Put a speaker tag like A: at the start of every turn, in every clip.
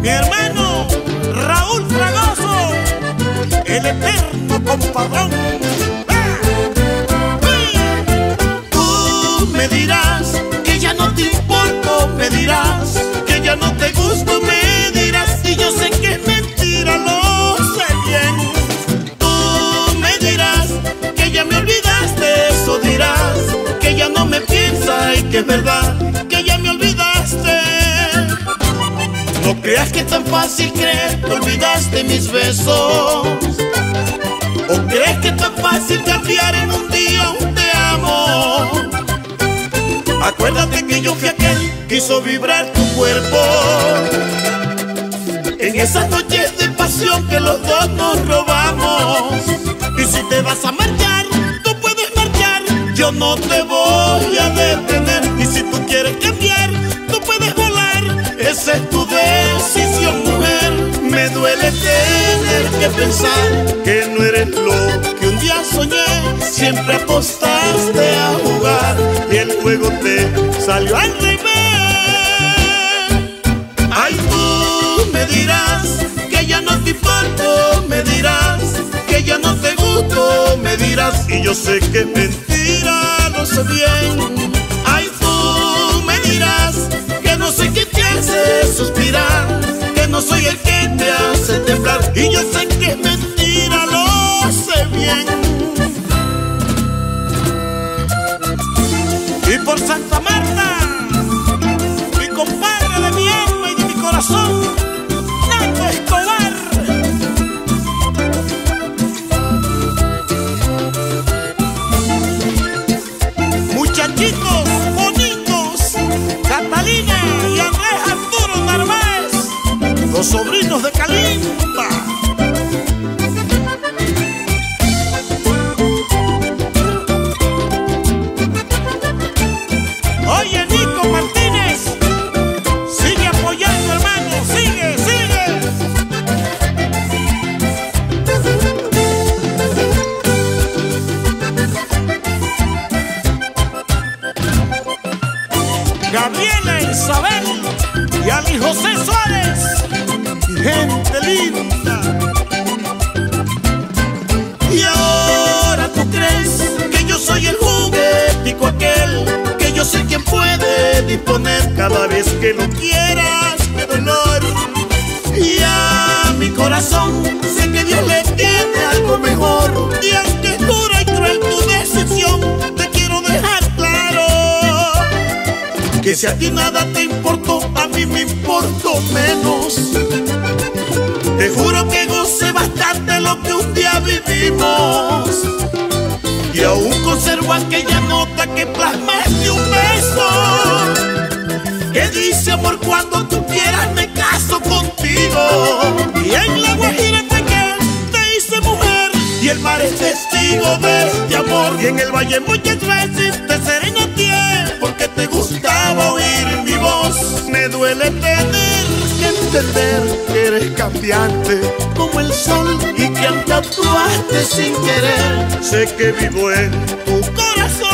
A: Mi hermano Raúl Fragoso, el eterno compadrón. Tú me dirás que ya no te importo, me dirás que ya no te gusto, me dirás y yo sé que es mentira, lo sé bien. Tú me dirás que ya me olvidaste, eso dirás que ya no me piensa y que es verdad fácil creer que olvidaste mis besos. ¿O crees que es tan fácil cambiar en un día un te amo? Acuérdate que yo fui aquel que hizo vibrar tu cuerpo En esas noches de pasión que los dos nos robamos Y si te vas a marchar, tú puedes marchar Yo no te voy que no eres lo que un día soñé. Siempre apostaste a jugar y el juego te salió al revés. Ay, tú me dirás que ya no te importo Me dirás que ya no te gusto Me dirás. Y yo sé que es mentira, lo sé bien. Ay, tú me dirás que no sé qué te hace suspirar no soy el que te hace temblar. Y yo sé que es los sobrinos de Kalimba. Oye, Nico Martínez, sigue apoyando, hermano, sigue, sigue. Gabriela Isabel y Ali José Suárez, gente linda. Y ahora tú crees que yo soy el juguetico aquel Que yo sé quien puede disponer cada vez que lo quieras de dolor Y a mi corazón sé que Dios le tiene algo mejor. Y aunque es dura y cruel tu decisión Te quiero dejar claro Que si a ti nada te importó, a mí me importó menos vivimos Y aún conservo aquella nota que plasmaste un beso Que dice amor cuando tú quieras me caso contigo Y en la guajira te te hice mujer Y el mar es testigo de este amor. Y en el valle muchas veces te serenateé Porque te gustaba oír mi voz. Me duele tener que entender que eres cambiante como el sol que aunque actuaste sin querer, sé que vivo en tu corazón.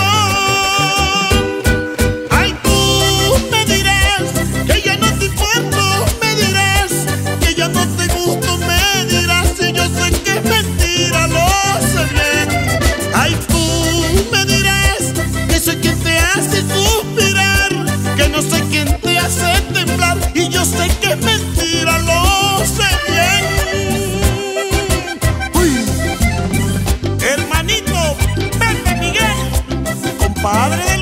A: Ay, tú me dirás que ya no te importo, me dirás que ya no te gusto, me dirás y yo sé que es mentira, lo sé bien. Ay, tú me dirás que soy quien te hace suspirar, que no sé quién te hace temblar y yo sé que es mentira. Padre